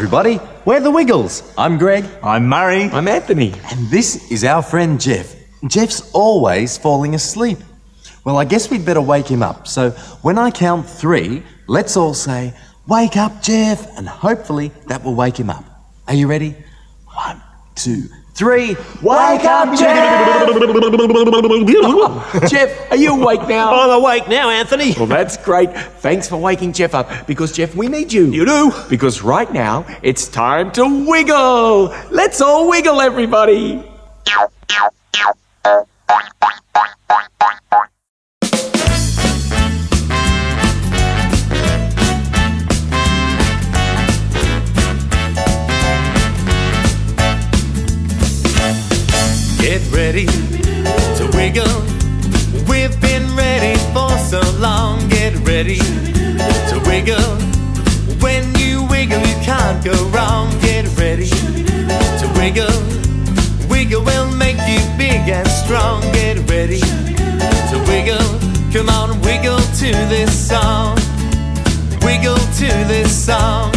Hello, everybody. We're the Wiggles. I'm Greg. I'm Murray. I'm Anthony. And this is our friend Jeff. Jeff's always falling asleep. Well, I guess we'd better wake him up. So when I count three, let's all say, Wake up, Jeff, and hopefully that will wake him up. Are you ready? One, two, three. Wake up, Jeff! Jeff, are you awake now? I'm awake now, Anthony. Well, that's great. Thanks for waking Jeff up because, Jeff, we need you. You do? Because right now, it's time to wiggle. Let's all wiggle, everybody. Get ready to wiggle. We've been ready for so long. Get ready to wiggle. When you wiggle, you can't go wrong. Get ready to wiggle. Wiggle will make you big and strong. Get ready to wiggle. Come on, wiggle to this song. Wiggle to this song.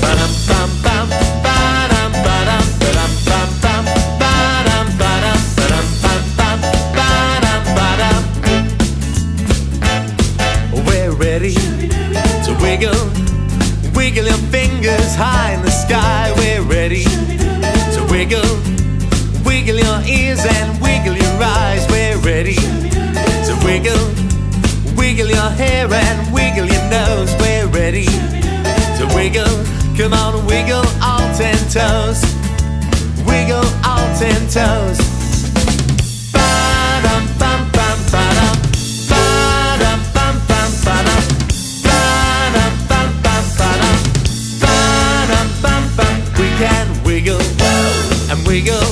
Ba-dum, Wiggle your fingers high in the sky. We're ready to wiggle. Wiggle your ears and wiggle your eyes. We're ready to wiggle. Wiggle your hair and wiggle your nose. We're ready to wiggle. Come on, wiggle all ten toes. Wiggle all ten toes. Wiggle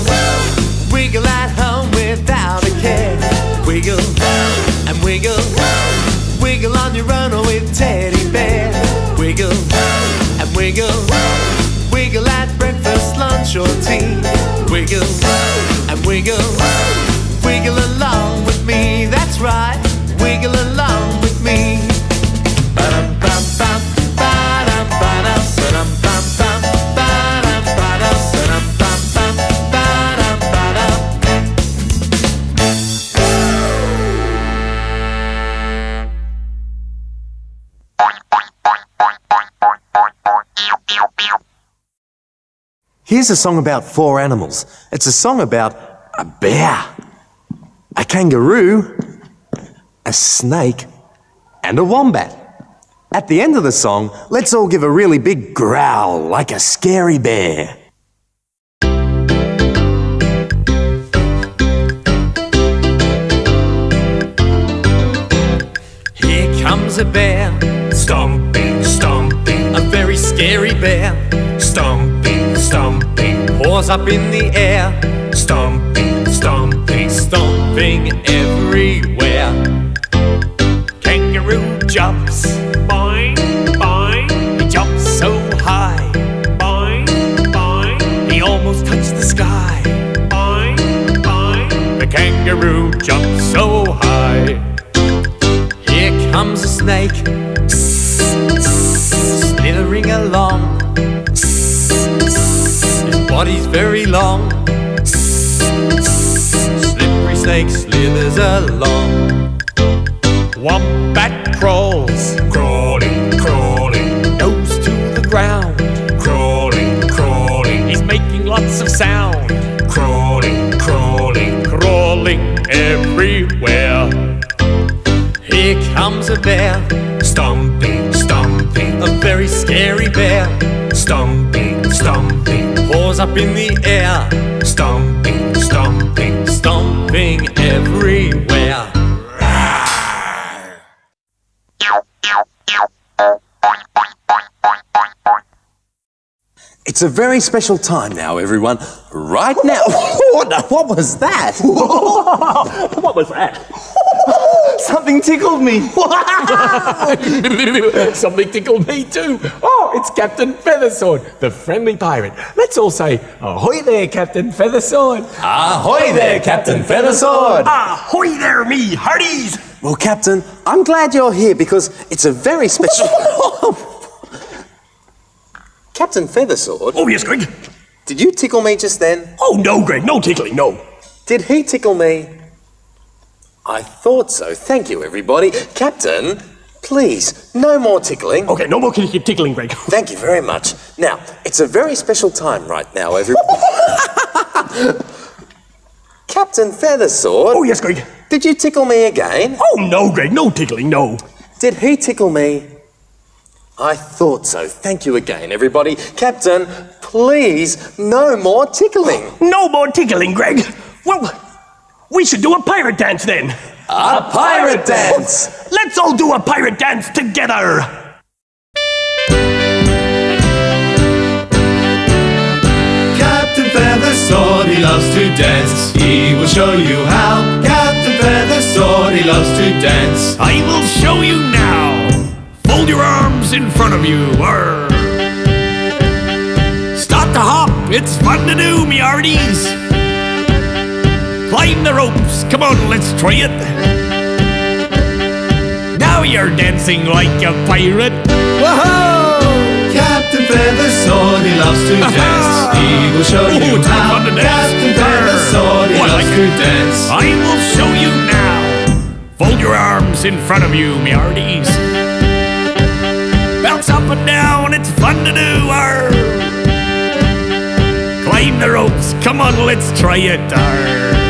Here's a song about four animals. It's a song about a bear, a kangaroo, a snake, and a wombat. At the end of the song, let's all give a really big growl like a scary bear. Here comes a bear, Stomping, stomping, a very scary bear. stomping, up in the air, stomping, stomping, stomping everywhere. Kangaroo jumps, boing, boing, he jumps so high, boing, boing, he almost touched the sky. boing, boing. The kangaroo jumps so high. Here comes a snake, slithering along. Body's very long. Slippery snake slithers along. Wombat crawls, Crawling, crawling, nose to the ground. crawling, crawling, He's making lots of sound, crawling, crawling, crawling everywhere. Here comes a bear, stomping, stomping, a very scary bear. stomping, stomping, Paws up in the air, stomping, stomping, stomping everywhere. It's a very special time now, everyone. Right now. what, what was that? What was that? Something tickled me. Something tickled me too. Oh, it's Captain Feathersword, the friendly pirate. Let's all say, Ahoy there, Captain Feathersword. Ahoy there, Captain Feathersword. Ahoy there, me hearties! Well, Captain, I'm glad you're here because it's a very special. Captain Feathersword, Oh, yes, Greg. did you tickle me just then? Oh, no, Greg, no tickling, no. Did he tickle me? I thought so. Thank you, everybody. Captain, please, no more tickling. Okay, no more tick- tickling, Greg. Thank you very much. Now, it's a very special time right now, everyone. Captain Feathersword, Oh, yes, Greg. did you tickle me again? Oh, no, Greg, no tickling, no. Did he tickle me? I thought so. Thank you again, everybody. Captain, please, no more tickling. No more tickling, Greg. Well, we should do a pirate dance then. A pirate dance! Let's all do a pirate dance together. Captain Feathersword, he loves to dance. He will show you how. Captain Feathersword, he loves to dance. I will show you now. Fold your arms in front of you. Arr. Start to hop. It's fun to do, me hearties. Climb the ropes. Come on, let's try it. Now you're dancing like a pirate. Whoa! Captain Feathersword, he loves to uh-huh. dance. He will show Oh, you how. fun to dance. Captain Feathersword, he I loves like to dance. I will show you now. Fold your arms in front of you, me hearties. Bounce up and down, it's fun to do. Arr. Climb the ropes, come on, let's try it. Arr.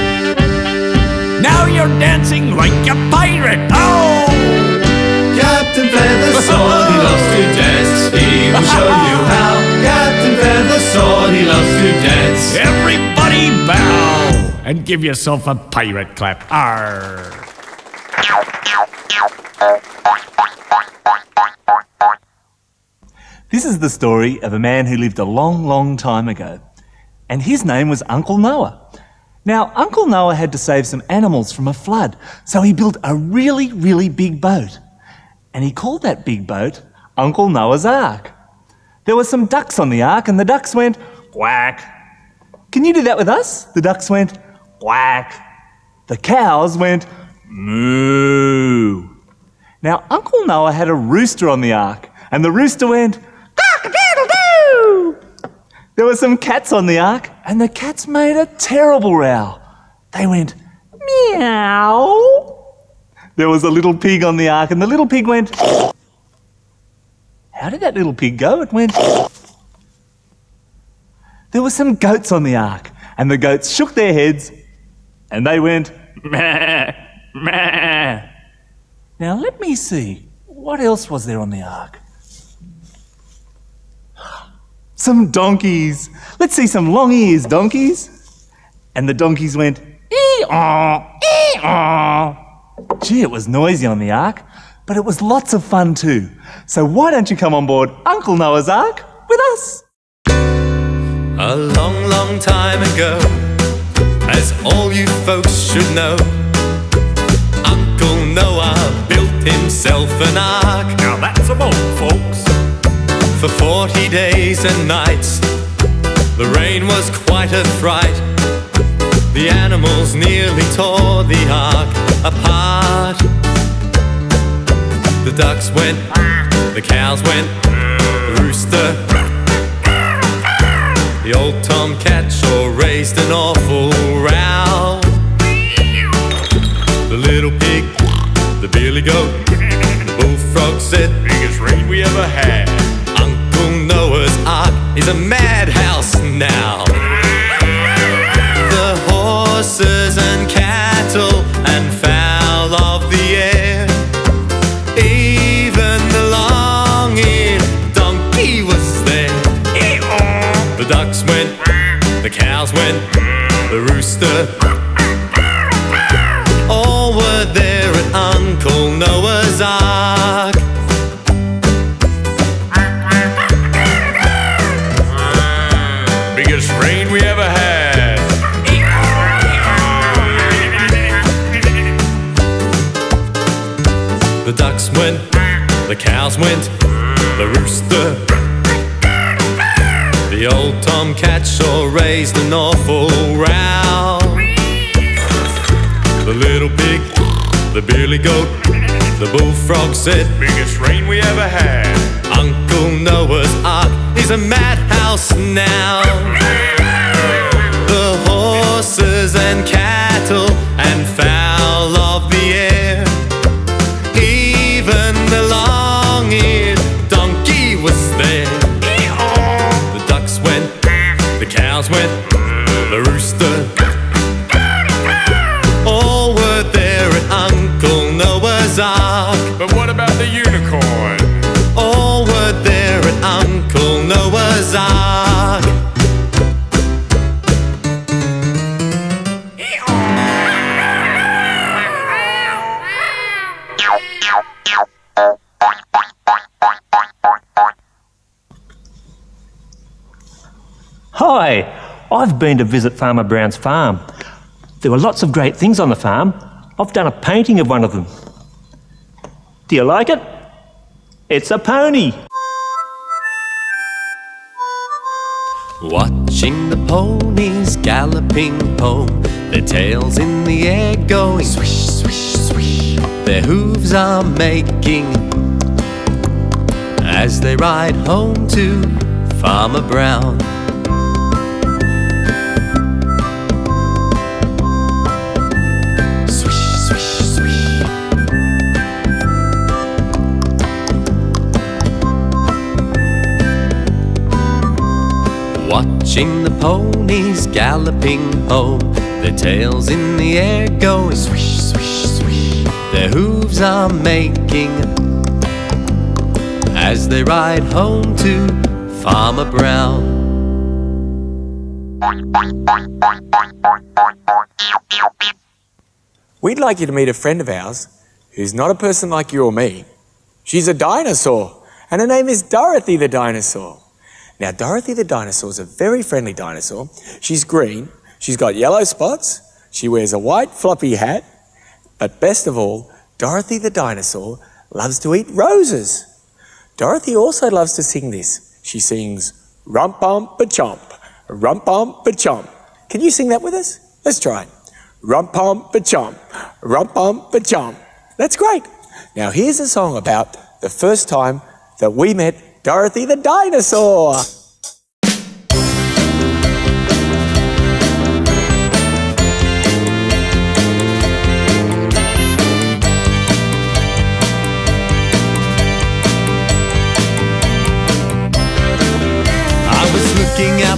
Now you're dancing like a pirate. Oh! Captain Feathersword, he loves to dance. He will show you how. Captain Feathersword, he loves to dance. Everybody bow and give yourself a pirate clap. Arr. This is the story of a man who lived a long, long time ago. And his name was Uncle Noah. Now, Uncle Noah had to save some animals from a flood, so he built a really, really big boat. And he called that big boat Uncle Noah's Ark. There were some ducks on the ark, and the ducks went quack. Can you do that with us? The ducks went quack. The cows went moo. Now, Uncle Noah had a rooster on the ark, and the rooster went cock-a-doodle-doo. There were some cats on the ark, and the cats made a terrible row. They went meow. There was a little pig on the ark, and the little pig went. How did that little pig go? It went. There were some goats on the ark, and the goats shook their heads, and they went meh, meh. Now let me see. What else was there on the ark? Some donkeys. Let's see some long ears donkeys. And the donkeys went ee-aw, ee-aw. Gee, it was noisy on the ark, but it was lots of fun too. So why don't you come on board Uncle Noah's Ark with us? A long, long time ago, as all you folks should know, Uncle Noah built himself an ark. Now that's a boat, folks. For 40 days and nights, the rain was quite a fright. The animals nearly tore the ark apart. The ducks went, the cows went, the rooster. The old tomcat sure raised an awful row. The little pig, the billy goat, the bullfrog said, Biggest rain we ever had. Is a madhouse now. The horses and cattle and fowl of the air, even the long-eared donkey was there. The ducks went, the cows went, the rooster. All were there at Uncle Noah's Ark. The cows went, the rooster. The old tomcat sure raised an awful row. The little pig, the billy goat, the bullfrog said, Biggest rain we ever had. Uncle Noah's Ark is a madhouse now. The horses and cattle and been to visit Farmer Brown's farm. There were lots of great things on the farm. I've done a painting of one of them. Do you like it? It's a pony. Watching the ponies galloping home, their tails in the air going swish, swish, swish. Their hooves are making as they ride home to Farmer Brown. Watching the ponies galloping home, their tails in the air going swish, swish, swish. Their hooves are making as they ride home to Farmer Brown. We'd like you to meet a friend of ours who's not a person like you or me. She's a dinosaur, and her name is Dorothy the dinosaur. Now, Dorothy the dinosaur is a very friendly dinosaur. She's green, she's got yellow spots, she wears a white floppy hat, but best of all, Dorothy the dinosaur loves to eat roses. Dorothy also loves to sing this. She sings Rump Bump a Chomp, Rump Bump a Chomp. Can you sing that with us? Let's try it. Rump Bump a Chomp, Rump Bump a Chomp. That's great. Now here's a song about the first time that we met Dorothy the dinosaur.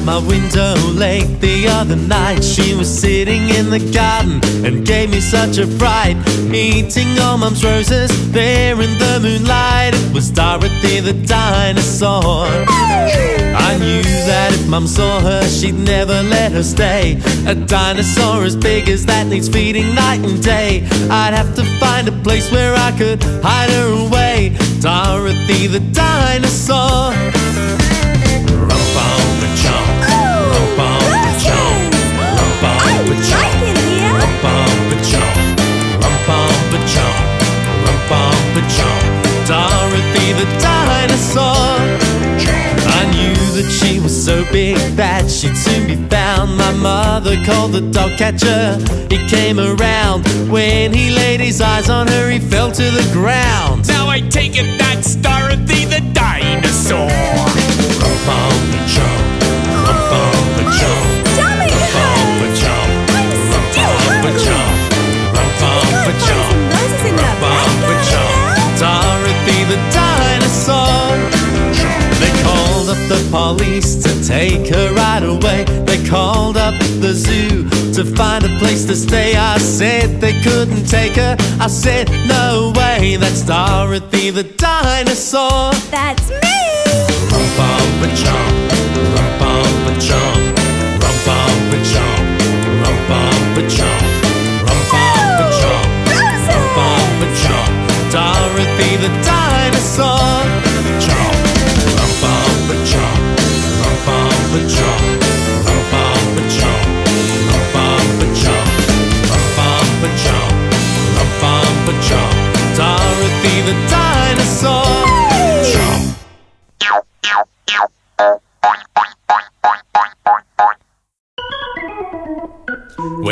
My window late the other night. She was sitting in the garden and gave me such a fright. Eating all mum's roses there in the moonlight. It was Dorothy the dinosaur. I knew that if mum saw her, she'd never let her stay. A dinosaur as big as that needs feeding night and day. I'd have to find a place where I could hide her away. Dorothy the dinosaur. Dorothy the dinosaur. I knew that she was so big that she'd soon be found. My mother called the dog catcher. He came around. When he laid his eyes on her, he fell to the ground. Now I take it that's Dorothy the dinosaur. Dorothy the police to take her right away. They called up the zoo to find a place to stay. I said they couldn't take her. I said, no way. That's Dorothy the dinosaur. That's me! Dorothy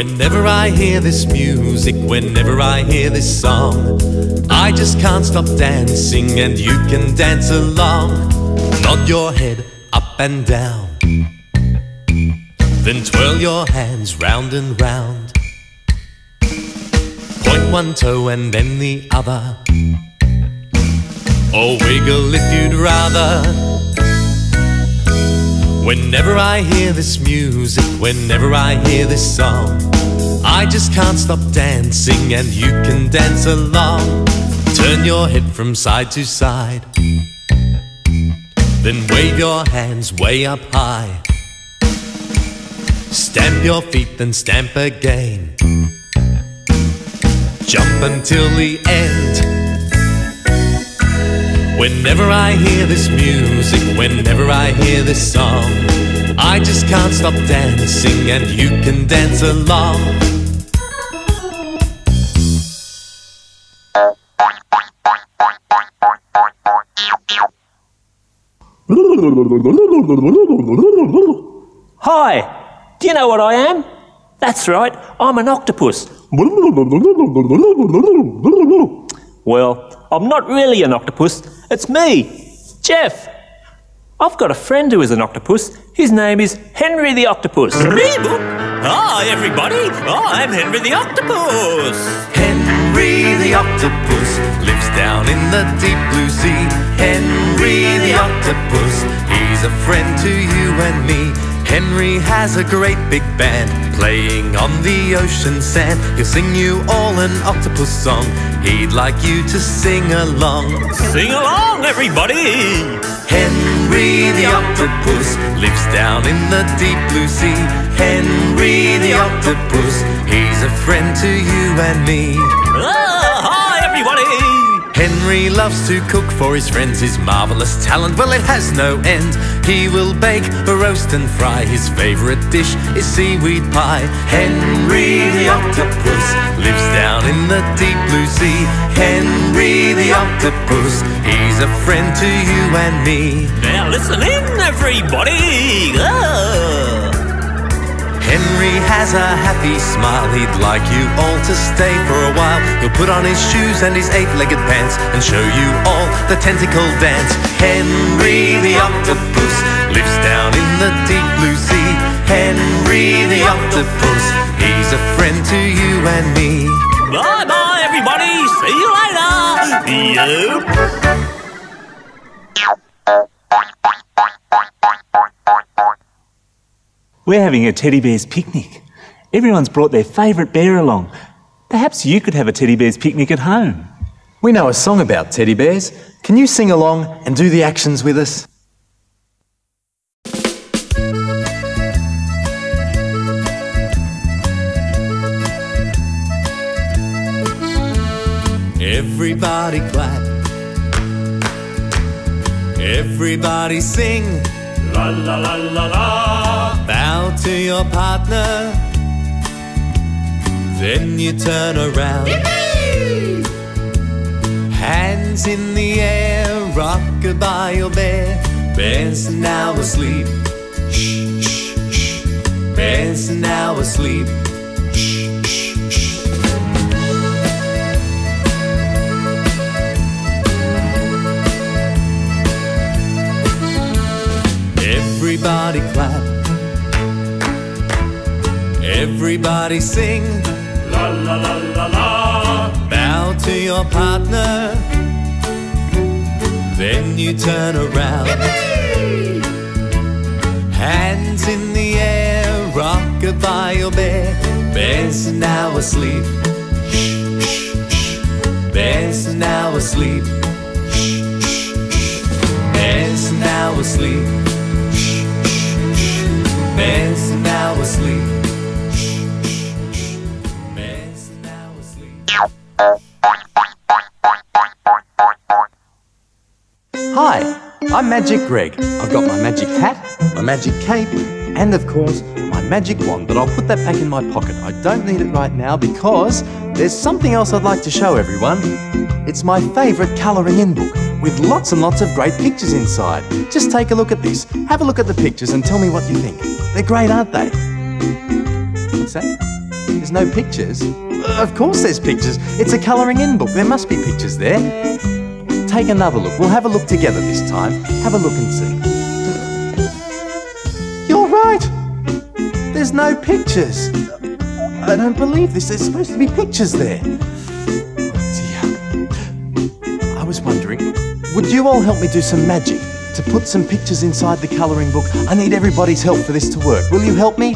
Whenever I hear this music, whenever I hear this song, I just can't stop dancing and you can dance along. Nod your head up and down. Then twirl your hands round and round. Point one toe and then the other. Or wiggle if you'd rather. Whenever I hear this music, whenever I hear this song, I just can't stop dancing and you can dance along. Turn your head from side to side. Then wave your hands way up high. Stamp your feet, then stamp again. Jump until the end. Whenever I hear this music, whenever I hear this song, I just can't stop dancing and you can dance along. Hi! Do you know what I am? That's right, I'm an octopus. Well, I'm not really an octopus. It's me, Jeff. I've got a friend who is an octopus. His name is Henry the Octopus. Hi, ah, everybody. Ah, I'm Henry the Octopus. Henry the octopus lives down in the deep blue sea. Henry the octopus, he's a friend to you and me. Henry has a great big band playing on the ocean sand. He'll sing you all an octopus song. He'd like you to sing along. Sing along, everybody. Henry the octopus lives down in the deep blue sea. Henry the octopus, he's a friend to you and me. Ah, hi, everybody. Henry loves to cook for his friends. His marvelous talent, well, it has no end. He will bake, roast, and fry. His favorite dish is seaweed pie. Henry the octopus lives down in the deep blue sea. Henry the octopus, he's a friend to you and me. Now listen in, everybody. Ah. Henry has a happy smile. He'd like you all to stay for a while. He'll put on his shoes and his eight-legged pants and show you all the tentacle dance. Henry the octopus lives down in the deep blue sea. Henry the octopus, he's a friend to you and me. Bye bye, everybody. See you later. Yep. We're having a teddy bear's picnic. Everyone's brought their favourite bear along. Perhaps you could have a teddy bear's picnic at home. We know a song about teddy bears. Can you sing along and do the actions with us? Everybody clap. Everybody sing. La la la la la. Bow to your partner. Then you turn around. Hands in the air, rock-a-bye your bear. Bear's now asleep. Shh, shh, shh. Bear's now asleep. Everybody clap. Everybody sing. La la la la la. Bow to your partner. Then you turn around. Hands in the air, rock-a-bye your bear. Bear's now asleep. Shh, shh, shh. Bear's now asleep. Shh, shh, shh. Bear's now asleep. I'm Magic Greg. I've got my magic hat, my magic cape, and of course, my magic wand, but I'll put that back in my pocket. I don't need it right now because there's something else I'd like to show everyone. It's my favourite colouring in book with lots and lots of great pictures inside. Just take a look at this. Have a look at the pictures and tell me what you think. They're great, aren't they? What's that? There's no pictures? Of course there's pictures. It's a colouring in book. There must be pictures there. Take another look. We'll have a look together this time. Have a look and see. You're right! There's no pictures. I don't believe this. There's supposed to be pictures there. Oh dear. I was wondering, would you all help me do some magic to put some pictures inside the colouring book? I need everybody's help for this to work. Will you help me?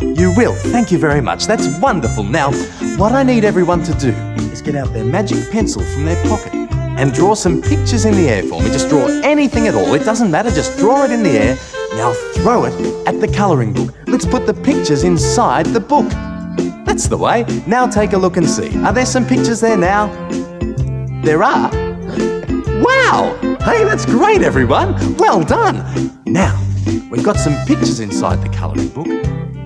You will. Thank you very much. That's wonderful. Now, what I need everyone to do is get out their magic pencil from their pocket and draw some pictures in the air for me. Just draw anything at all. It doesn't matter. Just draw it in the air. Now throw it at the colouring book. Let's put the pictures inside the book. That's the way. Now take a look and see. Are there some pictures there now? There are. Wow! Hey, that's great, everyone. Well done. Now, we've got some pictures inside the colouring book.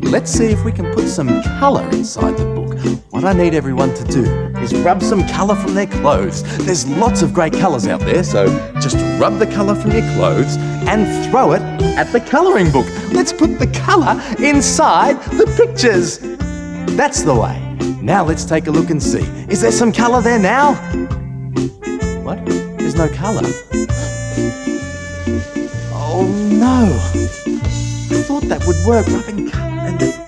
Let's see if we can put some colour inside the book. What I need everyone to do is rub some colour from their clothes. There's lots of great colours out there, so just rub the colour from your clothes and throw it at the colouring book. Let's put the colour inside the pictures. That's the way. Now let's take a look and see. Is there some colour there now? What? There's no colour. Oh no! I thought that would work, rubbing colour and.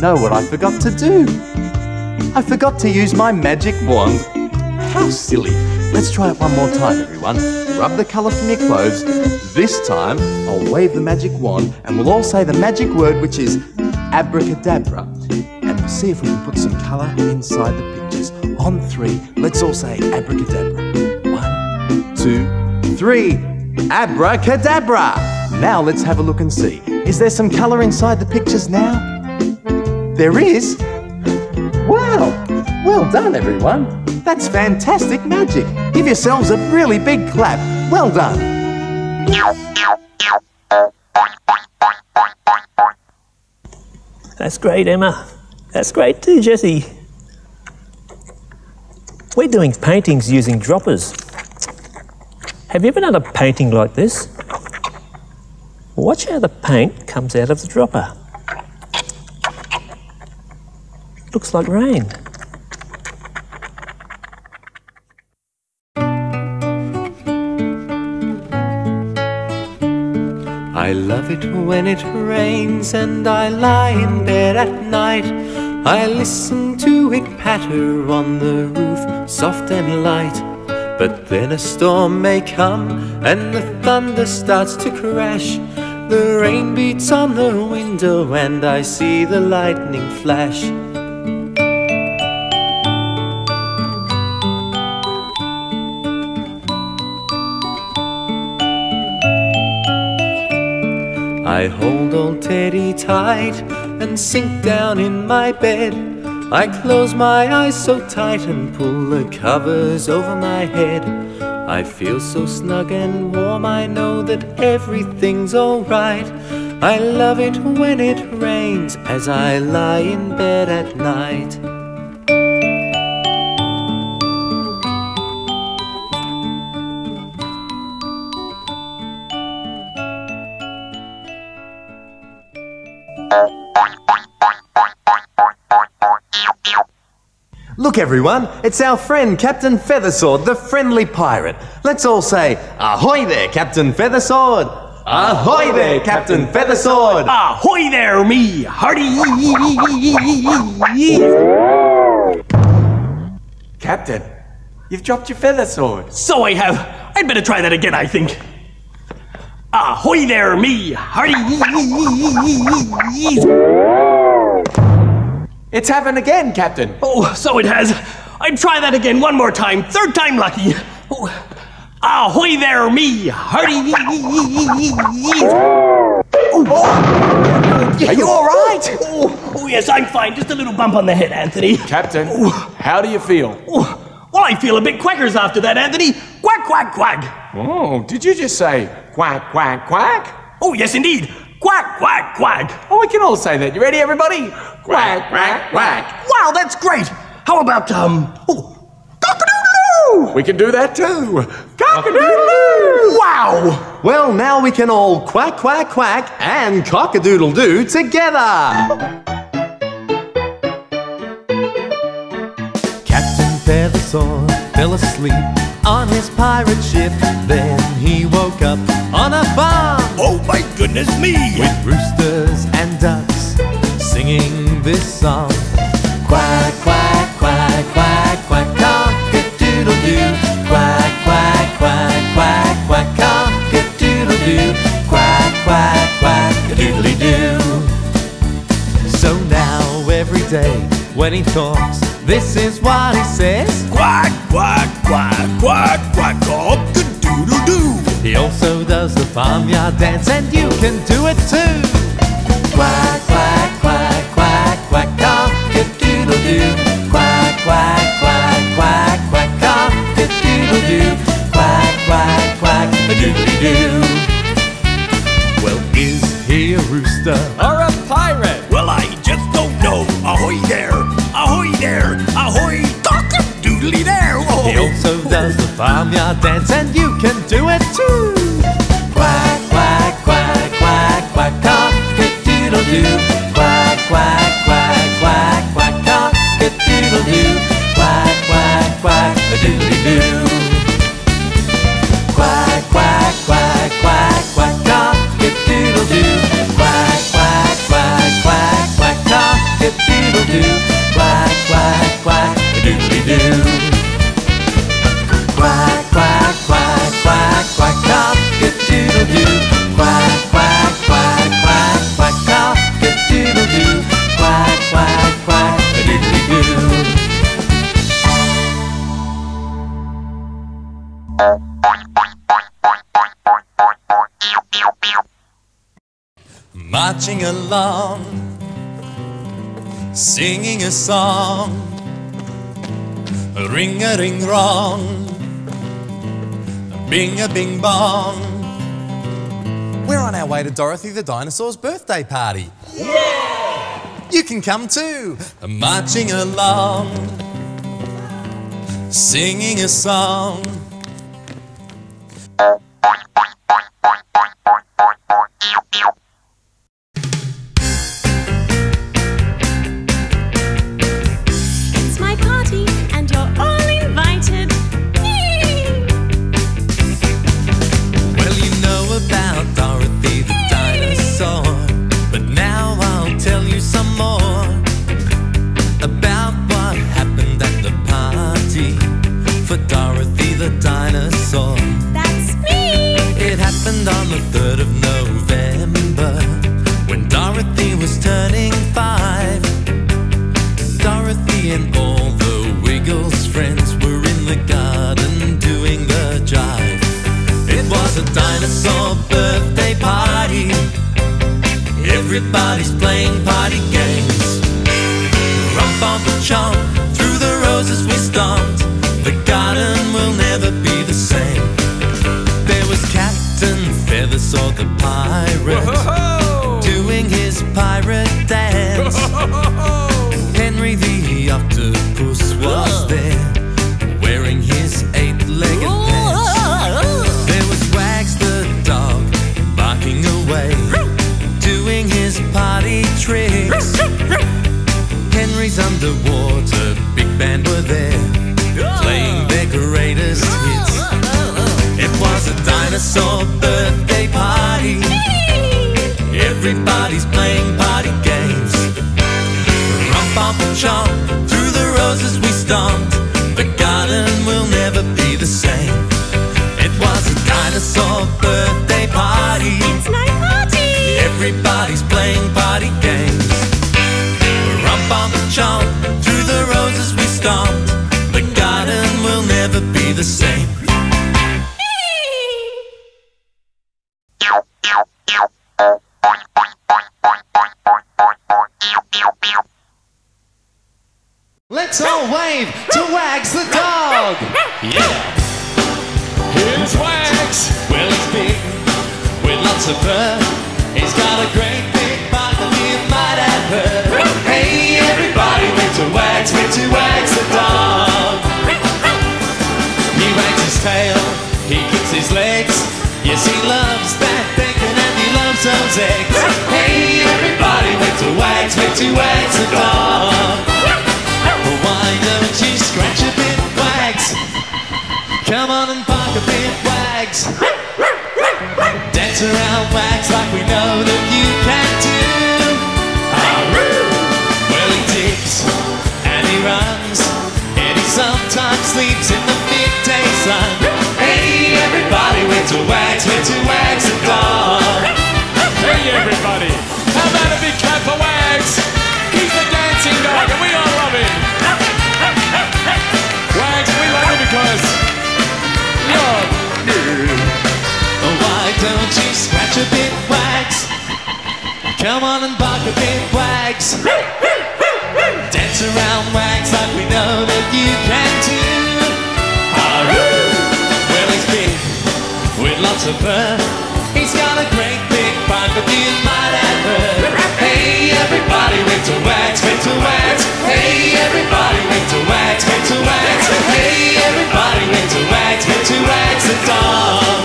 Know what I forgot to do. I forgot to use my magic wand. How silly. Let's try it one more time, everyone. Rub the colour from your clothes. This time, I'll wave the magic wand and we'll all say the magic word, which is abracadabra. And we'll see if we can put some colour inside the pictures. On three, let's all say abracadabra. One, two, three. Abracadabra! Now let's have a look and see. Is there some colour inside the pictures now? There is? Wow! Well done, everyone. That's fantastic magic. Give yourselves a really big clap. Well done. That's great, Emma. That's great too, Jesse. We're doing paintings using droppers. Have you ever done a painting like this? Watch how the paint comes out of the dropper. Looks like rain. I love it when it rains and I lie in bed at night. I listen to it patter on the roof, soft and light. But then a storm may come and the thunder starts to crash. The rain beats on the window and I see the lightning flash. I hold old Teddy tight and sink down in my bed. I close my eyes so tight and pull the covers over my head. I feel so snug and warm, I know that everything's alright. I love it when it rains as I lie in bed at night. Look, everyone, it's our friend Captain Feathersword, the friendly pirate. Let's all say, Ahoy there, Captain Feathersword! Ahoy there, Captain Feathersword! Ahoy there, me hearty! Captain, you've dropped your feather sword. So I have. I'd better try that again, I think. Ahoy there, me hearty! It's happened again, Captain. Oh, so it has. I'd try that again one more time. Third time lucky. Oh. Ahoy there, me hearty! Oh, oh, Are you oh, all right? Oh, oh, yes, I'm fine. Just a little bump on the head, Anthony. Captain, how do you feel? Oh, well, I feel a bit quackers after that, Anthony. Quack, quack, quack. Oh, did you just say quack, quack, quack? Oh, yes, indeed. Quack, quack, quack. Oh, we can all say that. You ready, everybody? Quack, quack, quack. Wow, that's great. How about, um, oh, cock-a-doodle-doo? We can do that too. Cock-a-doodle-doo! Wow. Well, now we can all quack, quack, quack and cock-a-doodle doo together. Captain Feathersword fell asleep on his pirate ship. Then he woke up on a farm my goodness me! with roosters and ducks singing this song. Quack, quack, quack, quack, quack, cock-a-doodle-doo. Quack, quack, quack, quack, quack, cock-a-doodle-doo. Quack, quack, quack-a-doodly-doo. So now every day when he talks, this is what he says. Quack, quack, quack, quack, quack, cock a doodle doo. He also the farmyard dance, and you can do it too. Quack, quack, quack, quack, quack, cock-a-doodle-doo. Quack, quack, quack, quack, quack, cock-a-doodle-doo. Quack, quack, quack, a doodly-doo. Well, is he a rooster? Or a pirate. Well, I just don't know. Ahoy there, ahoy there, ahoy, cock a doodly there. Oh. He also does the farmyard dance, and you can do it too. Cock-a-doodle-doo. Bing bong. We're on our way to Dorothy the dinosaur's birthday party. Yeah! You can come too. Marching along, singing a song. Henry's underwater big band were there, playing their greatest hits. It was a dinosaur birthday party. Everybody's playing party games. Rump bump chomp, through the roses we those. Hey, everybody, to Wags, wave to Wags the dog. Why don't you scratch a bit, Wags? Come on and bark a bit, Wags. Dance around Wags like we know that you a bit, Wags? Come on and bark a bit, Wags. Dance around, Wags, like we know that you can. Ah-roo! Well, he's big, with lots of fur. He's got a great big bun, but you might have heard. Hey, everybody, went to Wags, went to Wags. Hey, everybody, went to Wags, went to Wags. Hey, everybody, went to Wags, went to Wags the dog.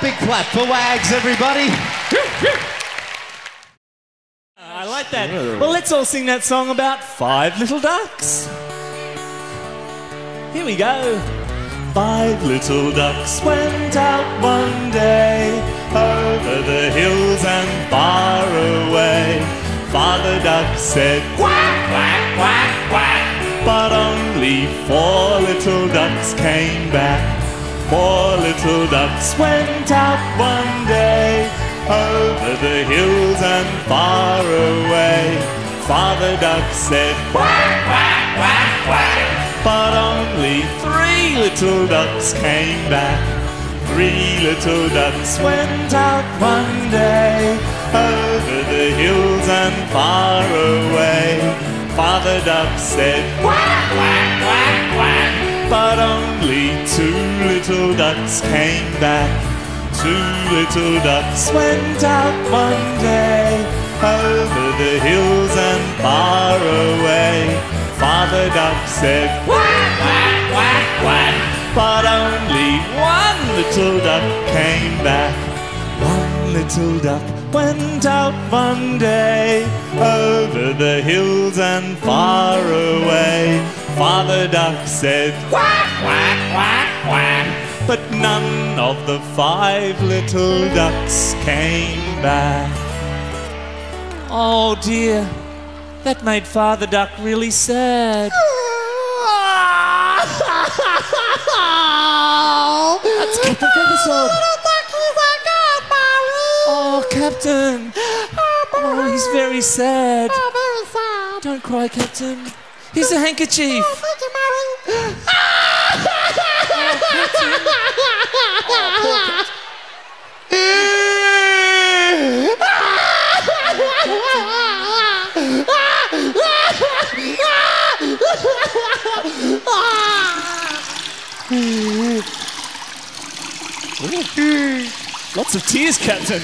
How about a big clap for Wags, everybody? I like that. Well, let's all sing that song about five little ducks. Here we go. Five little ducks went out one day over the hills and far away. Father duck said quack, quack, quack, quack. But only four little ducks came back. Four little ducks went out one day over the hills and far away. Father duck said quack, quack, quack, quack. But only three little ducks came back. Three little ducks went out one day over the hills and far away. Father duck said quack, quack, quack, quack. But only two little ducks came back. Two little ducks went out one day over the hills and far away. Father duck said quack, quack, quack, quack. But only one little duck came back. One little duck went out one day over the hills and far away. Father duck said quack, quack, quack, quack. But none of the five little ducks came back. Oh dear, that made Father Duck really sad. That's Captain. Oh, Captain. Oh, he's very sad. Don't cry, Captain. Here's a handkerchief. Oh, Lots of tears, Captain.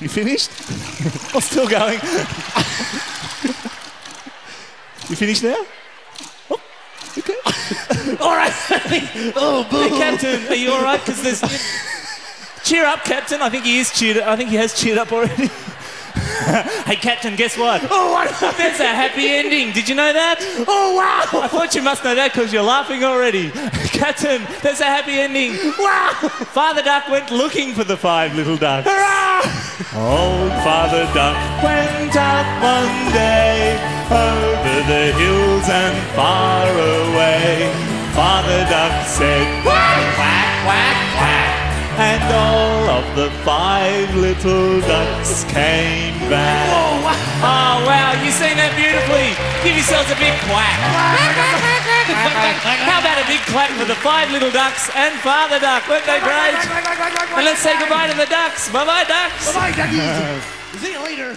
You finished? I'm still going. you finished now? Oh, okay. all right. oh, Hey, Captain, are you all right? Because there's. Cheer up, Captain. I think he is cheered. I think he has cheered up already. hey, Captain, guess what? Oh, what? That's a happy ending. Did you know that? Oh, wow. I thought you must know that because you're laughing already. Captain, there's a happy ending. Wow. Father Duck went looking for the five little ducks. Old Father Duck went out one day over the hills and far away. Father Duck said, quack, quack, quack. And all of the five little ducks came back. Oh, wow. Oh, wow, you sing that beautifully. Give yourselves a big quack. How about a big clap for the five little ducks and Father Duck? Weren't they great? And let's say goodbye to the ducks. Bye bye, ducks. Bye bye, duckies. See you later.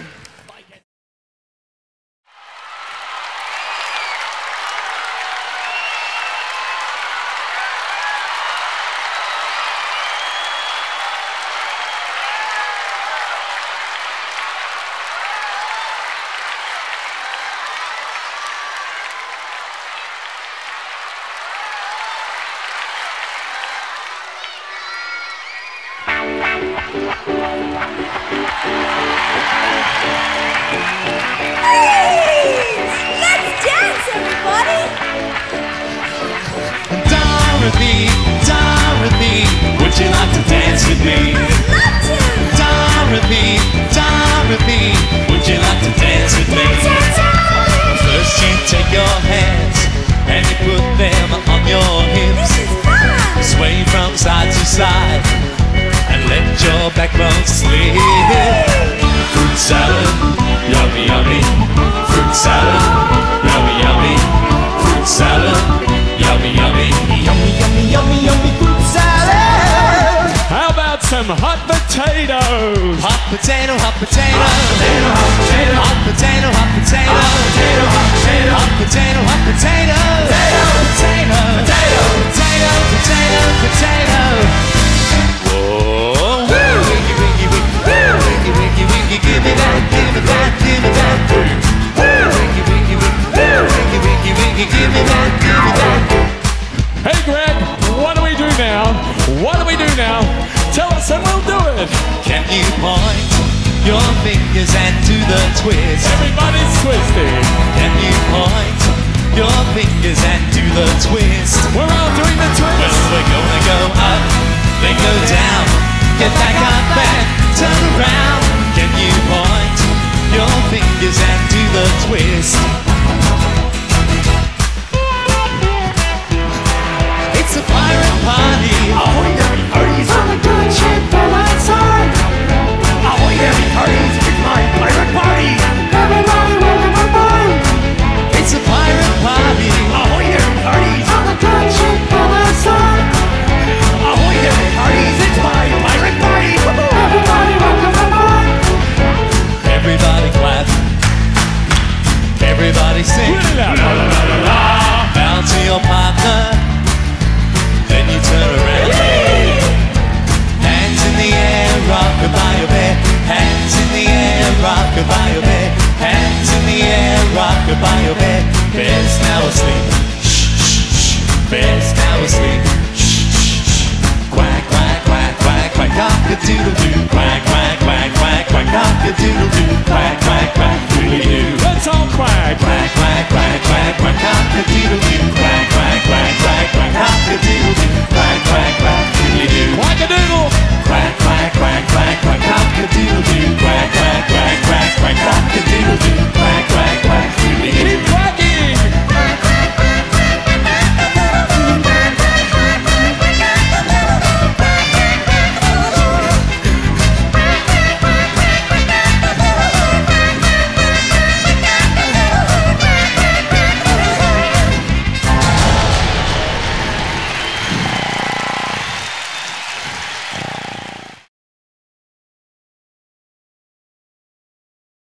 Twist? Rockabye, hands in the air, Rockabye, bear's now asleep. Shh, shh, shh. Bear's now asleep. Shh, shh, shh. Quack, quack, quack, quack, quack-a-doodle-doo. Quack, quack, quack, quack, quack-a-doodle-doo. Quack, quack, quack, doodle-doo. Let's all quack. Quack, quack, quack, quack, quack-a-doodle-doo. Quack, quack, quack, quack, quack-a-doodle-doo. Quack, quack, quack, doodle-doo. Quack-a-doodle. Quack, quack, quack, quack, quack-a-doodle-doo. Quack, quack, quack. Quack, quack, a doodle doo, quack, quack, quack, doodly doo.